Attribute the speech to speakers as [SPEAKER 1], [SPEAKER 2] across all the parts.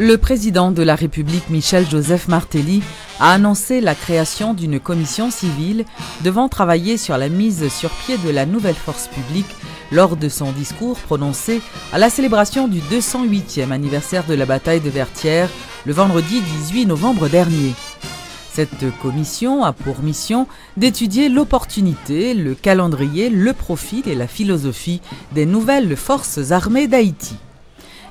[SPEAKER 1] Le président de la République Michel Joseph Martelly a annoncé la création d'une commission civile devant travailler sur la mise sur pied de la nouvelle force publique lors de son discours prononcé à la célébration du 208e anniversaire de la bataille de Vertières le vendredi 18 novembre dernier. Cette commission a pour mission d'étudier l'opportunité, le calendrier, le profil et la philosophie des nouvelles forces armées d'Haïti.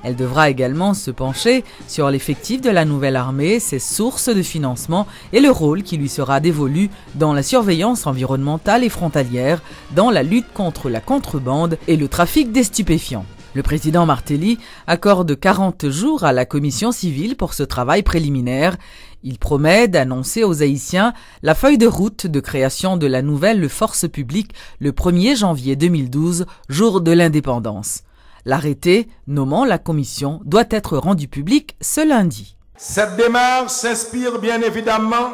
[SPEAKER 1] Elle devra également se pencher sur l'effectif de la nouvelle armée, ses sources de financement et le rôle qui lui sera dévolu dans la surveillance environnementale et frontalière, dans la lutte contre la contrebande et le trafic des stupéfiants. Le président Martelly accorde 40 jours à la commission civile pour ce travail préliminaire. Il promet d'annoncer aux Haïtiens la feuille de route de création de la nouvelle force publique le 1er janvier 2012, jour de l'indépendance. L'arrêté nommant la commission doit être rendu public ce lundi.
[SPEAKER 2] Cette démarche s'inspire bien évidemment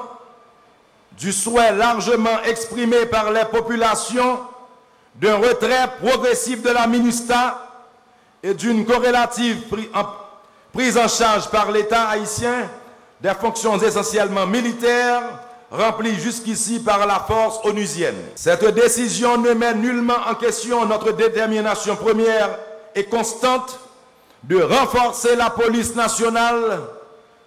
[SPEAKER 2] du souhait largement exprimé par les populations d'un retrait progressif de la MINUSTA et d'une corrélative prise en charge par l'État haïtien des fonctions essentiellement militaires remplies jusqu'ici par la force onusienne. Cette décision ne met nullement en question notre détermination première et constante de renforcer la police nationale,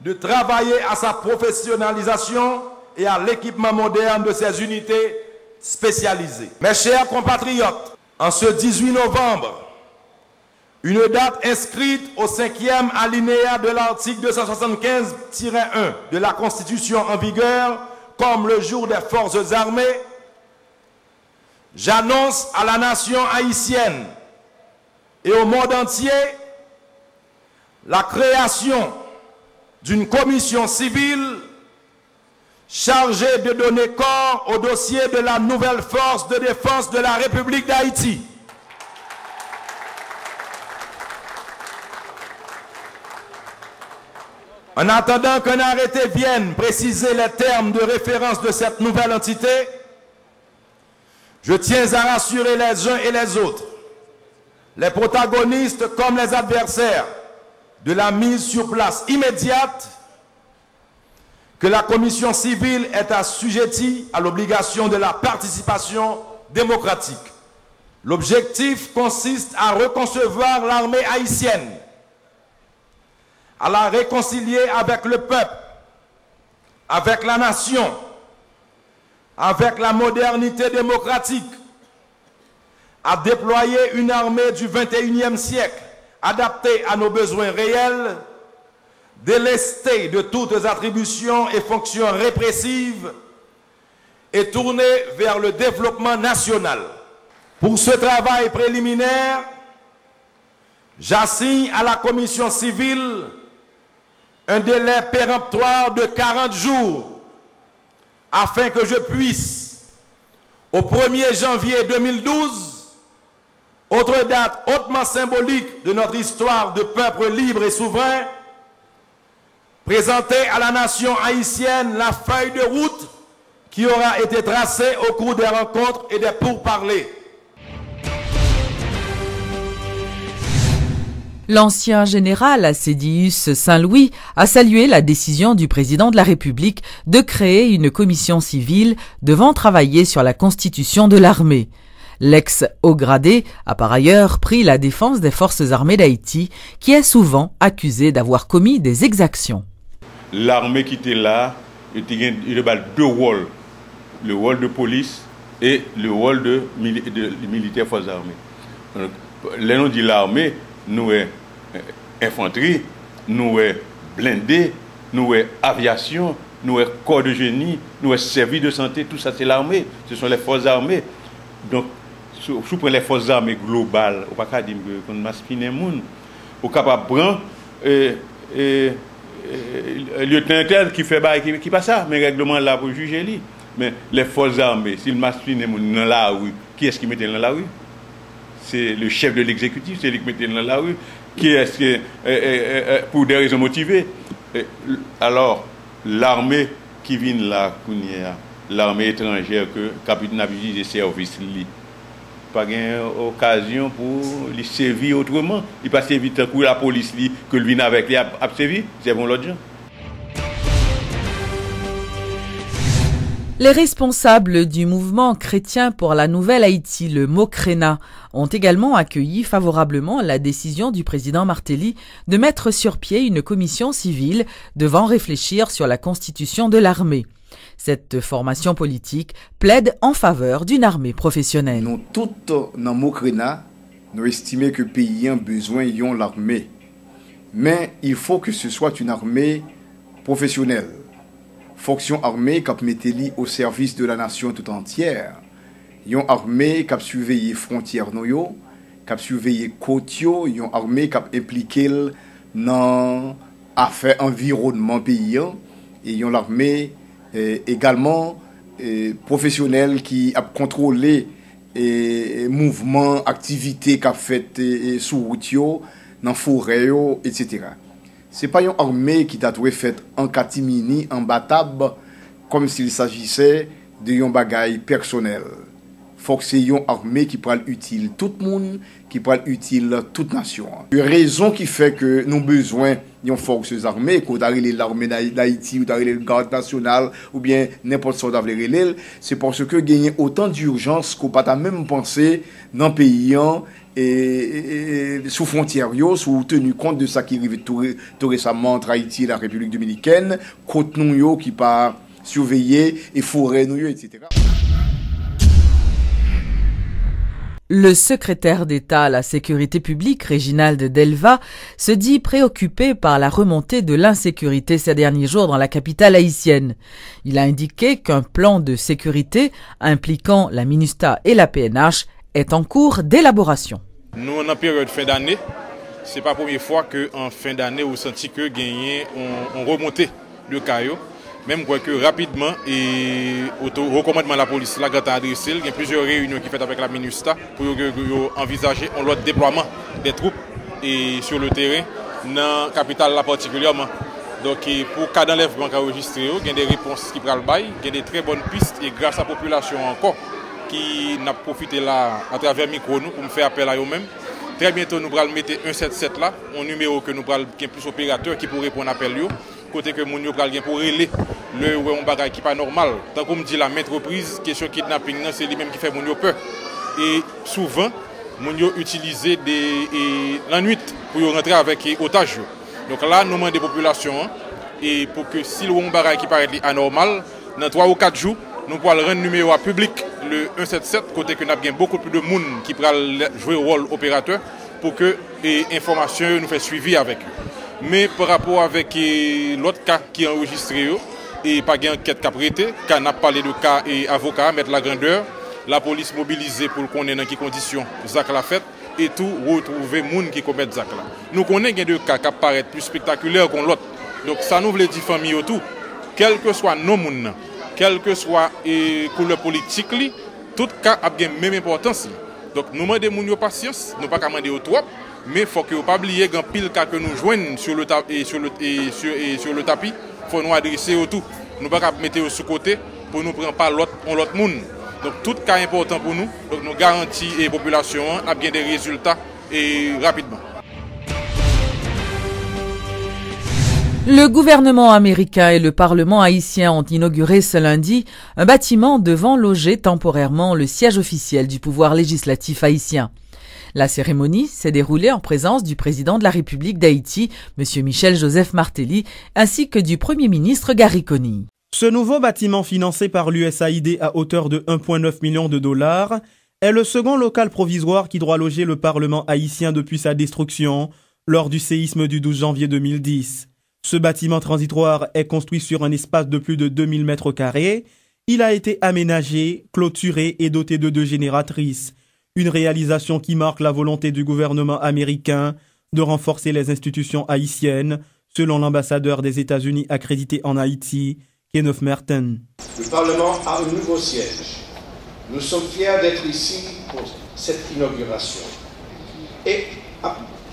[SPEAKER 2] de travailler à sa professionnalisation et à l'équipement moderne de ses unités spécialisées. Mes chers compatriotes, en ce 18 novembre, une date inscrite au cinquième alinéa de l'article 275-1 de la Constitution en vigueur comme le jour des forces armées, j'annonce à la nation haïtienne et au monde entier la création d'une commission civile chargée de donner corps au dossier de la nouvelle force de défense de la République d'Haïti. En attendant qu'un arrêté vienne préciser les termes de référence de cette nouvelle entité, je tiens à rassurer les uns et les autres les protagonistes comme les adversaires de la mise sur place immédiate que la commission civile est assujettie à l'obligation de la participation démocratique. L'objectif consiste à reconcevoir l'armée haïtienne, à la réconcilier avec le peuple, avec la nation, avec la modernité démocratique, à déployer une armée du 21e siècle adaptée à nos besoins réels, délestée de toutes attributions et fonctions répressives et tournée vers le développement national. Pour ce travail préliminaire, j'assigne à la commission civile un délai péremptoire de 40 jours afin que je puisse, au 1er janvier 2012, autre date hautement symbolique de notre histoire de peuple libre et souverain, présenter à la nation haïtienne la feuille de route qui aura été tracée au cours des rencontres et des pourparlers.
[SPEAKER 1] L'ancien général Acédius Saint-Louis a salué la décision du président de la République de créer une commission civile devant travailler sur la constitution de l'armée. L'ex-haut gradé a par ailleurs pris la défense des forces armées d'Haïti, qui est souvent accusée d'avoir commis des exactions.
[SPEAKER 3] L'armée qui était là, il avait deux rôles, le rôle de police et le rôle de, militaire forces armées. Les noms dit l'armée, nous est euh, infanterie, nous est blindé, nous est aviation, nous est corps de génie, nous est service de santé, tout ça c'est l'armée, ce sont les forces armées. Donc sou, pren le fos arme global, ou pa ka di mbe kon maspine moun, ou kapap pran e, e, e, lieutenant ki fe bay ki, ki pa sa, men regleman la pou juje li. Men le fos arme, si l maspine moun nan la ou, ki eski mette nan la ou? Se le chef de l'exekutif, se li ki mette nan la ou, ki eski, e, e, e, pou de rezon motive. Alors, l'arme ki vin la kounye a, l'arme etranjèr ke kapit kapitan apijize servis li, pas une occasion pour les servir autrement. Il pas servir que la police que lui avec lui c'est bon l'autre
[SPEAKER 1] Les responsables du mouvement chrétien pour la nouvelle Haïti, le Mocrena, ont également accueilli favorablement la décision du président Martelly de mettre sur pied une commission civile devant réfléchir sur la constitution de l'armée. Cette formation politique plaide en faveur d'une armée professionnelle.
[SPEAKER 4] Nous toutes dans Mocrena, nous estimons que pays a besoin de l'armée. Mais il faut que ce soit une armée professionnelle fonction armée qui a au service de la nation tout entière. Une armée surveillé les frontières, a surveillé les côtes, une armée qui a impliqué dans l'affaire environnement paysan, et une armée Eh, egalman eh, profesyonel ki ap kontrole eh, mouvman, aktivite kap fet sou wout yo, nan fore yo, etc. Se pa yon orme ki tatwe fet an katimini, an batab, kom si il sajise de yon bagay personel. fòk se yon armè ki pral util tout moun, ki pral util tout nasyon. Yon rezon ki fè ke nou bezwen yon fòk se zarmè, kou darilè l'armè d'Haïti, ou darilè l'garde nasyonal, ou bien nèpot sò davlerè lèl, se porsè ke genyen otan d'urjans kou pata mèm pansè nan peyiyan e, e, sou frontier yo, sou tenu kont de sa ki rive tout resaman tra Haïti la Republik Dominikèn, kote nou yo ki pa surveye e fore nou yo, etc.
[SPEAKER 1] Le secrétaire d'État à la sécurité publique, Réginald Delva, se dit préoccupé par la remontée de l'insécurité ces derniers jours dans la capitale haïtienne. Il a indiqué qu'un plan de sécurité impliquant la MINUSTA et la PNH est en cours d'élaboration.
[SPEAKER 5] Nous, en période fin d'année, c'est pas la première fois qu'en fin d'année, vous sentez que gagné, on, remonté le caillou. Mèm kwen ke rapidman, e rekomandman la polis la gata adresil, gen plizye reyounyon ki fet apèk la MINUSTA pou yo, yo envizaje on lot deploaman de troup e sur le teren nan kapital la partikulyaman. Donk e, pou ka dan lev banka registre yo, gen de repons ki pral bay, gen de tre bon piste e grasa populasyon anko ki nap profite la atraver mikro nou pou m fè apel a yo mèm. Trè bienton nou pral mette 177 la, on numero ke nou pral gen plus operateur ki pou repon apel yo. kote ke moun yo pral gen pou rele le wè yon bagay ki pa normal. Tan kon m di la metroprise, kesyon kidnapping nan, se li menm ki fe moun yo pe. E souvan, moun yo utilize de e, l'anuit pou yo rentre avèk e otaj yo. Donk la, nou man de populasyon, e pou ke si lou yon bagay ki paret li anormal, nan 3 ou 4 jou, nou pou al ren numero a publik le 177, kote ke nap gen beaucoup pou de moun ki pral jwe rol operateur, pou ke e, informasyon nou fe suivi avèk yo. men par rapport avek euh, lot ka ki enregistre yo, e euh, pa gen anket ka prete, ka nap pale de ka e avoka, met la grandeur, la polis mobilize pou konen an ki kondisyon zak la fet, etou wotrouve moun ki komet zak la. Nou konen gen de ka ka paret plus spektakuler kon lot, donk sa nou vle di fami yo tou, kelke swa nou moun nan, kelke swa e euh, koule politik li, tout ka ap gen menm importans li. Donk nou mande moun yo pasyans, nou pa ka mande yo trop, mais il faut que vous pas oublier qu'un pile cas que nous joignons sur le, tapis, il faut nous adresser au tout. Nous ne pas mettre au sous-côté pour nous prendre pas l'autre monde. Donc tout cas important pour nous. Donc nous garantissons la population a bien des résultats et rapidement.
[SPEAKER 1] Le gouvernement américain et le Parlement haïtien ont inauguré ce lundi un bâtiment devant loger temporairement le siège officiel du pouvoir législatif haïtien. La cérémonie s'est déroulée en présence du président de la République d'Haïti, M. Michel Joseph Martelly, ainsi que du premier ministre Gary Coney.
[SPEAKER 6] Ce nouveau bâtiment financé par l'USAID à hauteur de 1,9 million de dollars est le second local provisoire qui doit loger le Parlement haïtien depuis sa destruction lors du séisme du 12 janvier 2010. Ce bâtiment transitoire est construit sur un espace de plus de 2000 mètres carrés. Il a été aménagé, clôturé et doté de deux génératrices. Une réalisation qui marque la volonté du gouvernement américain de renforcer les institutions haïtiennes, selon l'ambassadeur des États-Unis accrédité en Haïti, Kenneth Merton.
[SPEAKER 7] Le Parlement a un nouveau siège. Nous sommes fiers d'être ici pour cette inauguration. Et,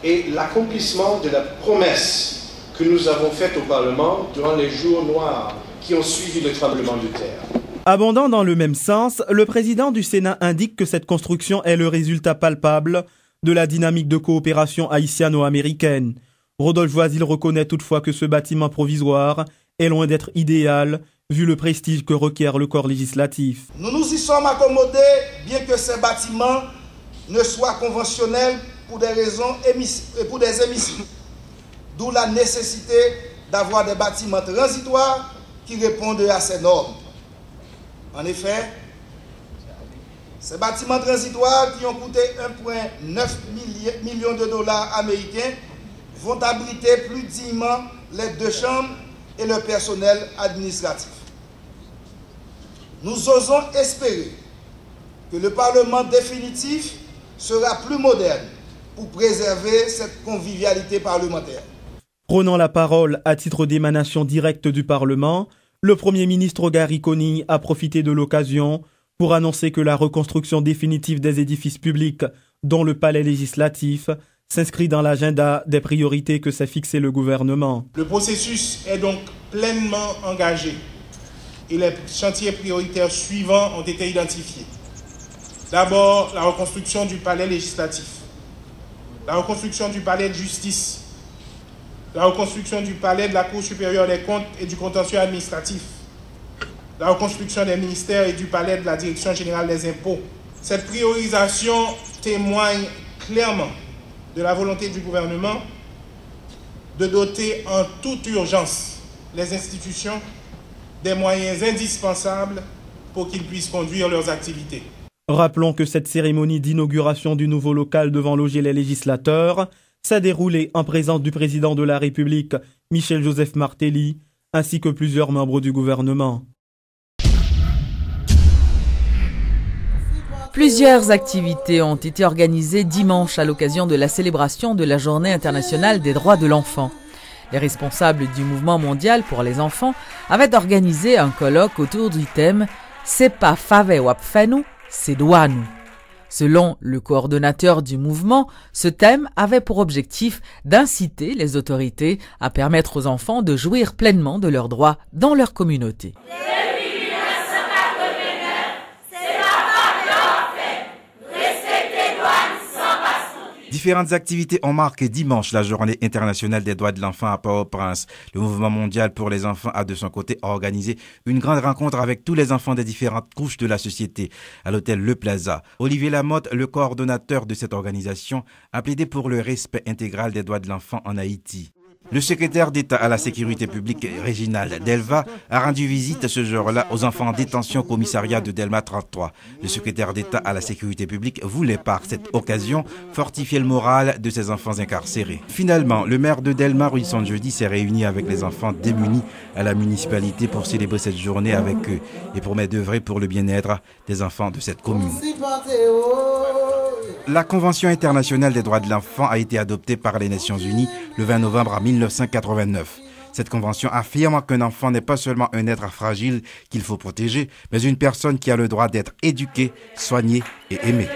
[SPEAKER 7] et l'accomplissement de la promesse que nous avons faite au Parlement durant les jours noirs qui ont suivi le tremblement de terre.
[SPEAKER 6] Abondant dans le même sens, le président du Sénat indique que cette construction est le résultat palpable de la dynamique de coopération haïtiano-américaine. Rodolphe Voisil reconnaît toutefois que ce bâtiment provisoire est loin d'être idéal vu le prestige que requiert le corps législatif.
[SPEAKER 8] Nous nous y sommes accommodés bien que ce bâtiment ne soit conventionnel pour des raisons et pour des émissions. D'où la nécessité d'avoir des bâtiments transitoires qui répondent à ces normes. En effet, ces bâtiments transitoires qui ont coûté 1,9 million de dollars américains vont abriter plus dignement les deux chambres et le personnel administratif. Nous osons espérer que le Parlement définitif sera plus moderne pour préserver cette convivialité parlementaire.
[SPEAKER 6] Prenant la parole à titre d'émanation directe du Parlement, le Premier ministre Gary Coney a profité de l'occasion pour annoncer que la reconstruction définitive des édifices publics, dont le palais législatif, s'inscrit dans l'agenda des priorités que s'est fixé le gouvernement.
[SPEAKER 9] Le processus est donc pleinement engagé et les chantiers prioritaires suivants ont été identifiés. D'abord, la reconstruction du palais législatif, la reconstruction du palais de justice, la reconstruction du palais de la Cour supérieure des comptes et du contentieux administratif, la reconstruction des ministères et du palais de la Direction générale des impôts. Cette priorisation témoigne clairement de la volonté du gouvernement de doter en toute urgence les institutions des moyens indispensables pour qu'ils puissent conduire leurs activités.
[SPEAKER 6] Rappelons que cette cérémonie d'inauguration du nouveau local devant loger les législateurs s'est déroulé en présence du président de la République, Michel Joseph Martelly, ainsi que plusieurs membres du gouvernement.
[SPEAKER 1] Plusieurs activités ont été organisées dimanche à l'occasion de la célébration de la Journée internationale des droits de l'enfant. Les responsables du mouvement mondial pour les enfants avaient organisé un colloque autour du thème C'est pas fave wap c'est douanou. Selon le coordonnateur du mouvement, ce thème avait pour objectif d'inciter les autorités à permettre aux enfants de jouir pleinement de leurs droits dans leur communauté.
[SPEAKER 10] Différentes activités ont marqué dimanche la journée internationale des droits de l'enfant à Port-au-Prince. Le mouvement mondial pour les enfants a de son côté organisé une grande rencontre avec tous les enfants des différentes couches de la société à l'hôtel Le Plaza. Olivier Lamotte, le coordonnateur de cette organisation, a plaidé pour le respect intégral des droits de l'enfant en Haïti. Le secrétaire d'État à la sécurité publique, Réginald Delva, a rendu visite ce jour-là aux enfants en détention au commissariat de Delma 33. Le secrétaire d'État à la sécurité publique voulait par cette occasion fortifier le moral de ces enfants incarcérés. Finalement, le maire de Delma, Wilson Jeudi, s'est réuni avec les enfants démunis à la municipalité pour célébrer cette journée avec eux et promet d'œuvrer pour le bien-être des enfants de cette commune. La Convention internationale des droits de l'enfant a été adoptée par les Nations Unies le 20 novembre 1989. Cette convention affirme qu'un enfant n'est pas seulement un être fragile qu'il faut protéger, mais une personne qui a le droit d'être éduquée, soignée et aimée.